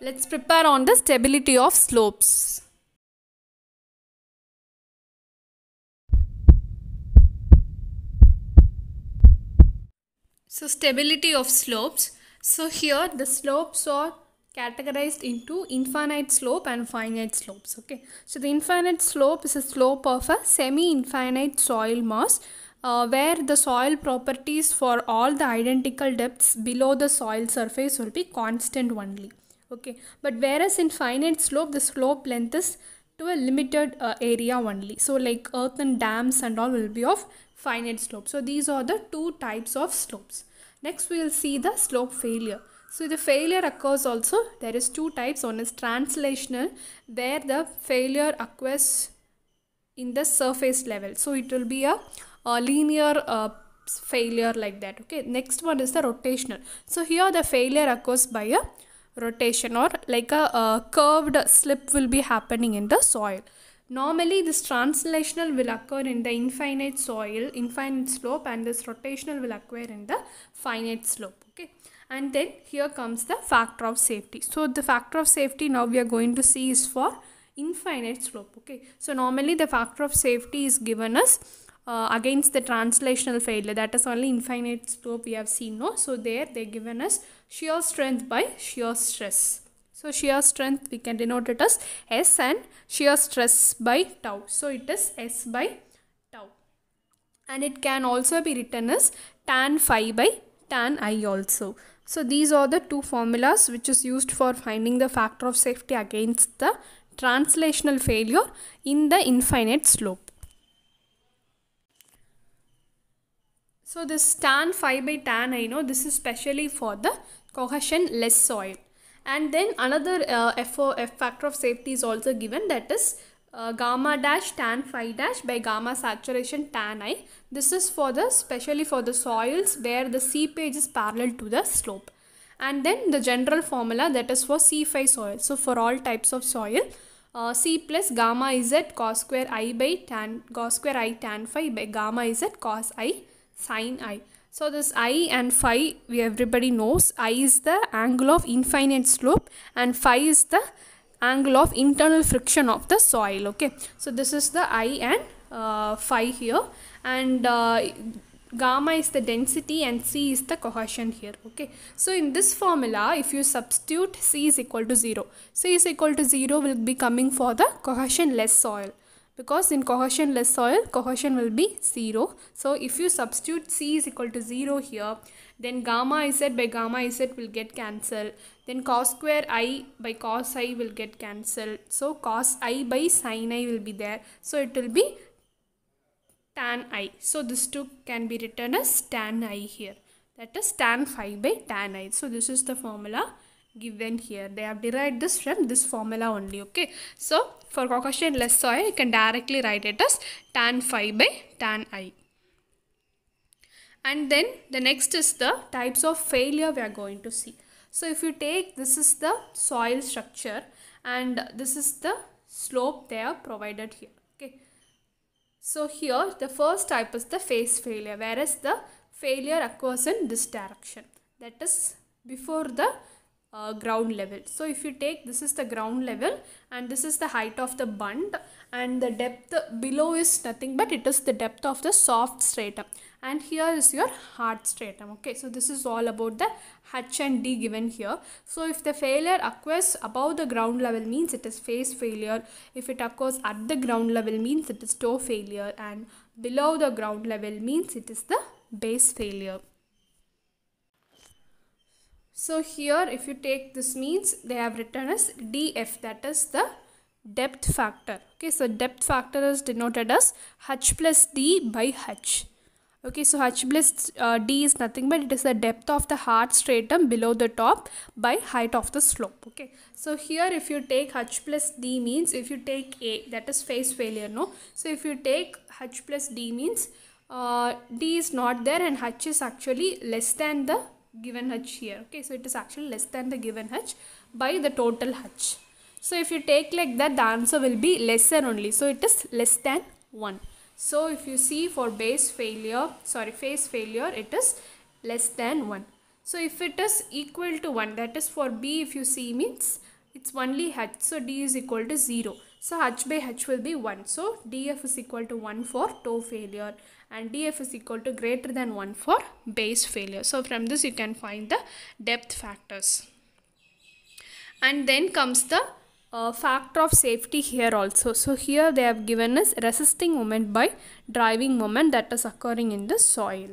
Let's prepare on the stability of slopes. So stability of slopes. So here the slopes are categorized into infinite slope and finite slopes. Okay. So the infinite slope is a slope of a semi-infinite soil mass uh, where the soil properties for all the identical depths below the soil surface will be constant only. Okay. But whereas in finite slope the slope length is to a limited uh, area only. So like earth and dams and all will be of finite slope. So these are the two types of slopes. Next we will see the slope failure. So the failure occurs also, there is two types. One is translational where the failure occurs in the surface level. So it will be a, a linear uh, failure like that. Okay. Next one is the rotational. So here the failure occurs by a rotation or like a, a curved slip will be happening in the soil. Normally this translational will occur in the infinite soil, infinite slope and this rotational will occur in the finite slope. Okay. And then here comes the factor of safety. So the factor of safety now we are going to see is for infinite slope. Okay. So normally the factor of safety is given as uh, against the translational failure that is only infinite slope we have seen no so there they given us shear strength by shear stress. So shear strength we can denote it as s and shear stress by tau. So it is s by tau. And it can also be written as tan phi by tan i also. So these are the two formulas which is used for finding the factor of safety against the translational failure in the infinite slope So this tan phi by tan I know this is specially for the cohesion less soil. And then another uh, FO, F factor of safety is also given that is uh, gamma dash tan phi dash by gamma saturation tan I. This is for the specially for the soils where the seepage is parallel to the slope. And then the general formula that is for C phi soil. So for all types of soil uh, C plus gamma is Z cos square I by tan cos square I tan phi by gamma is Z cos I sine i. So this i and phi we everybody knows i is the angle of infinite slope and phi is the angle of internal friction of the soil okay. So this is the i and uh, phi here and uh, gamma is the density and c is the cohesion here okay. So in this formula if you substitute c is equal to 0 c is equal to 0 will be coming for the cohesion less soil because in cohesionless soil cohesion will be 0 so if you substitute c is equal to 0 here then gamma z by gamma z will get cancelled. Then cos square i by cos i will get cancelled. So cos i by sin i will be there. So it will be tan i. So this two can be written as tan i here. That is tan phi by tan i. So this is the formula given here. They have derived this from this formula only okay? So for cohesion less soil you can directly write it as tan phi by tan i. And then the next is the types of failure we are going to see. So if you take this is the soil structure and this is the slope they provided here okay? So here the first type is the face failure whereas the failure occurs in this direction. That is before the uh, ground level. So if you take this is the ground level and this is the height of the bund and the depth below is nothing but it is the depth of the soft stratum. And here is your hard stratum. Okay so this is all about the h and d given here. So if the failure occurs above the ground level means it is face failure. If it occurs at the ground level means it is toe failure. And below the ground level means it is the base failure so here if you take this means they have written as df that is the depth factor. Okay so depth factor is denoted as h plus d by h. Okay so h plus uh, d is nothing but it is the depth of the hard stratum below the top by height of the slope. Okay so here if you take h plus d means if you take a that is face failure no. So if you take h plus d means uh, d is not there and h is actually less than the given h here okay? So it is actually less than the given h by the total h. So if you take like that the answer will be lesser only. So it is less than 1 so if you see for base failure sorry face failure it is less than 1 So if it is equal to 1, that is for B if you see means it's only H. So D is equal to 0. So H by H will be 1. So DF is equal to 1 for toe failure and DF is equal to greater than 1 for base failure. So from this you can find the depth factors. And then comes the uh, factor of safety here also. So here they have given us resisting moment by driving moment that is occurring in the soil.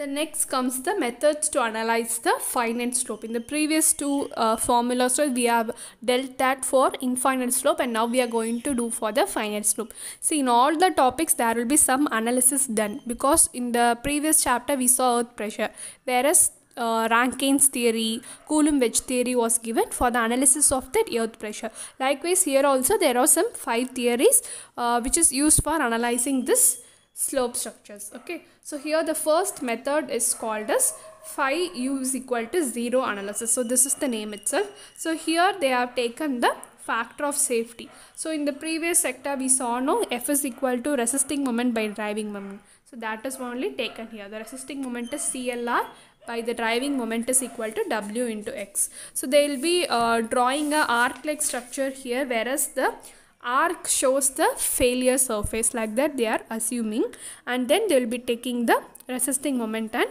The next comes the methods to analyze the finite slope. In the previous two uh, formulas, we have dealt that for infinite slope and now we are going to do for the finite slope. See in all the topics there will be some analysis done because in the previous chapter we saw earth pressure whereas uh, Rankine's theory, Coulomb wedge theory was given for the analysis of that earth pressure. Likewise here also there are some five theories uh, which is used for analyzing this slope structures okay? So here the first method is called as phi u is equal to 0 analysis. So this is the name itself. So here they have taken the factor of safety. So in the previous sector we saw no f is equal to resisting moment by driving moment. So that is only taken here. The resisting moment is clr by the driving moment is equal to w into x. So they will be uh, drawing a arc like structure here whereas the arc shows the failure surface like that they are assuming and then they will be taking the resisting moment and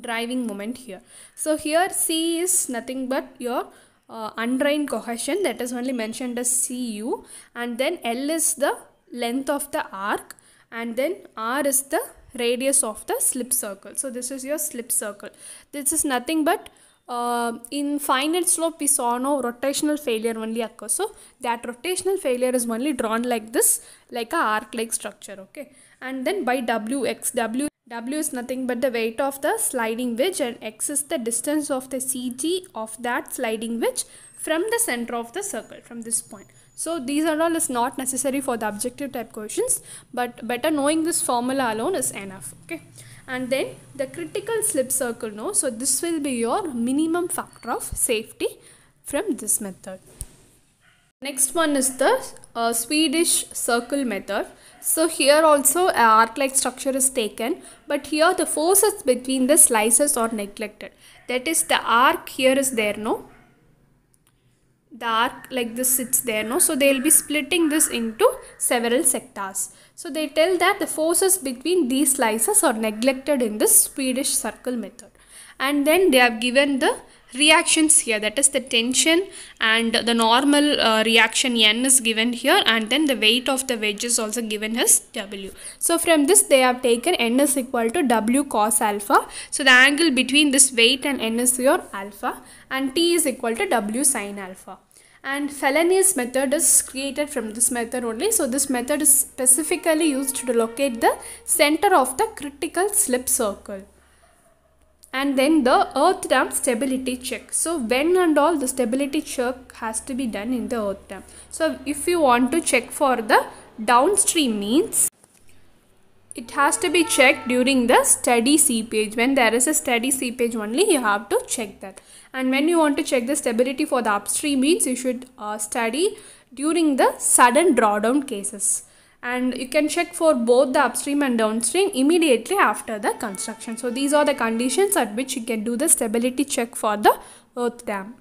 driving moment here. So here c is nothing but your uh, undrained cohesion that is only mentioned as cu and then l is the length of the arc and then r is the radius of the slip circle. So this is your slip circle. This is nothing but uh, in finite slope we saw no rotational failure only occurs so that rotational failure is only drawn like this like a arc like structure okay? And then by wx w w is nothing but the weight of the sliding wedge and x is the distance of the cg of that sliding wedge from the center of the circle from this point. So these are all is not necessary for the objective type questions but better knowing this formula alone is enough okay and then the critical slip circle no? So this will be your minimum factor of safety from this method. Next one is the uh, swedish circle method. So here also a arc like structure is taken but here the forces between the slices are neglected. That is the arc here is there no the arc like this sits there no? So they will be splitting this into several sectors. So they tell that the forces between these slices are neglected in this swedish circle method. And then they have given the reactions here. That is the tension and the normal uh, reaction n is given here and then the weight of the wedge is also given as w. So from this they have taken n is equal to w cos alpha. So the angle between this weight and n is your alpha and t is equal to w sin alpha. And Fellenius method is created from this method only. So this method is specifically used to locate the center of the critical slip circle and then the earth dam stability check. So when and all the stability check has to be done in the earth dam. So if you want to check for the downstream means it has to be checked during the steady seepage. When there is a steady seepage only you have to check that. And when you want to check the stability for the upstream means you should uh, study during the sudden drawdown cases and you can check for both the upstream and downstream immediately after the construction. So these are the conditions at which you can do the stability check for the earth dam.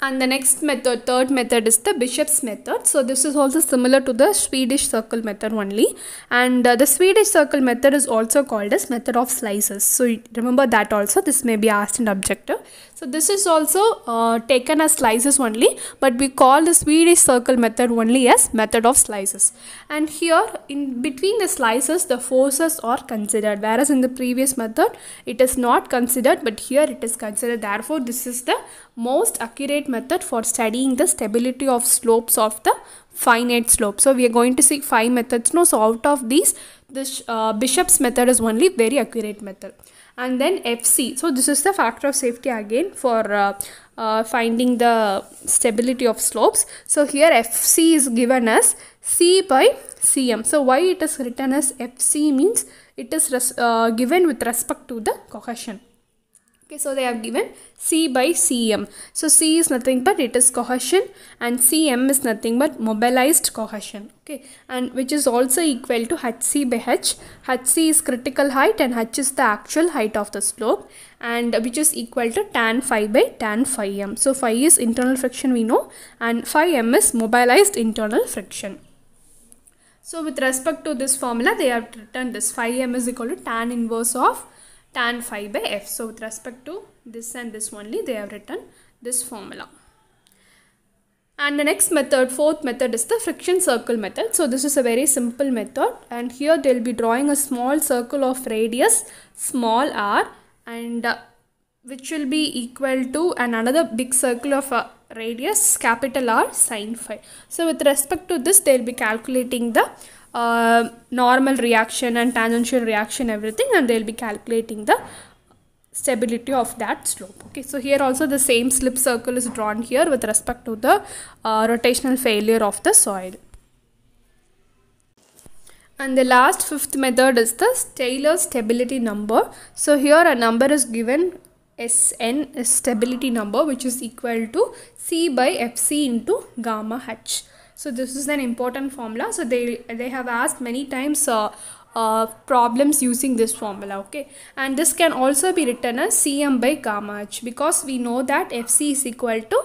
And the next method, third method is the Bishop's method. So this is also similar to the Swedish circle method only. And uh, the Swedish circle method is also called as method of slices. So remember that also. This may be asked in objective. So this is also uh, taken as slices only. But we call the Swedish circle method only as method of slices. And here in between the slices, the forces are considered. Whereas in the previous method, it is not considered. But here it is considered. Therefore, this is the most accurate method for studying the stability of slopes of the finite slope. So we are going to see five methods now. So out of these, this uh, Bishop's method is only very accurate method. And then FC. So this is the factor of safety again for uh, uh, finding the stability of slopes. So here FC is given as C by CM. So why it is written as FC means it is uh, given with respect to the cohesion Okay, so they have given C by Cm. So C is nothing but it is cohesion and Cm is nothing but mobilized cohesion. Okay, and which is also equal to Hc by h. Hc is critical height and h is the actual height of the slope and which is equal to tan phi by tan phi m. So phi is internal friction we know and phi m is mobilized internal friction. So with respect to this formula, they have written this phi m is equal to tan inverse of tan phi by f. So with respect to this and this only, they have written this formula. And the next method, fourth method is the friction circle method. So this is a very simple method and here they will be drawing a small circle of radius small r and uh, which will be equal to another big circle of uh, radius capital R sine phi. So with respect to this they will be calculating the uh, normal reaction and tangential reaction everything and they will be calculating the stability of that slope. Okay so here also the same slip circle is drawn here with respect to the uh, rotational failure of the soil. And the last fifth method is the Taylor stability number. So here a number is given Sn stability number which is equal to C by Fc into gamma h so this is an important formula. So they they have asked many times uh, uh, problems using this formula okay? And this can also be written as cm by gamma h because we know that fc is equal to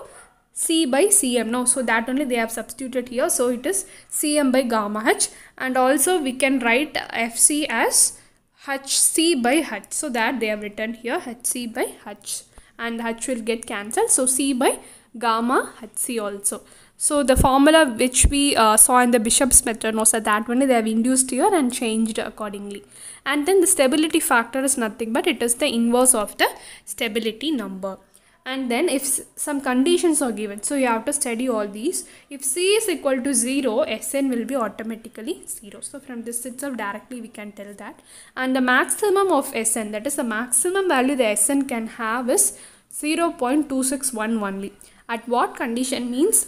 c by cm. No so that only they have substituted here. So it is cm by gamma h. And also we can write fc as hc by h. So that they have written here hc by h. And h will get cancelled. So c by gamma hc also so the formula which we uh, saw in the Bishop's method was that that only they have induced here and changed accordingly. And then the stability factor is nothing but it is the inverse of the stability number. And then if some conditions are given, so you have to study all these. If C is equal to 0, Sn will be automatically 0. So from this itself directly we can tell that. And the maximum of Sn, that is the maximum value the Sn can have is 0.261 only. At what condition means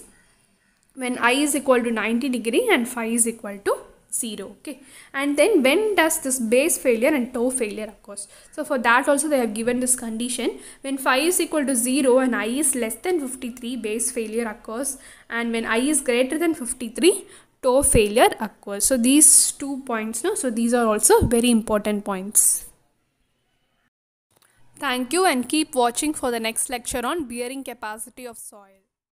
when i is equal to 90 degree and phi is equal to 0 okay? And then when does this base failure and toe failure occurs? So for that also they have given this condition. When phi is equal to 0 and i is less than 53 base failure occurs. And when i is greater than 53 toe failure occurs. So these two points no? So these are also very important points. Thank you and keep watching for the next lecture on bearing capacity of soil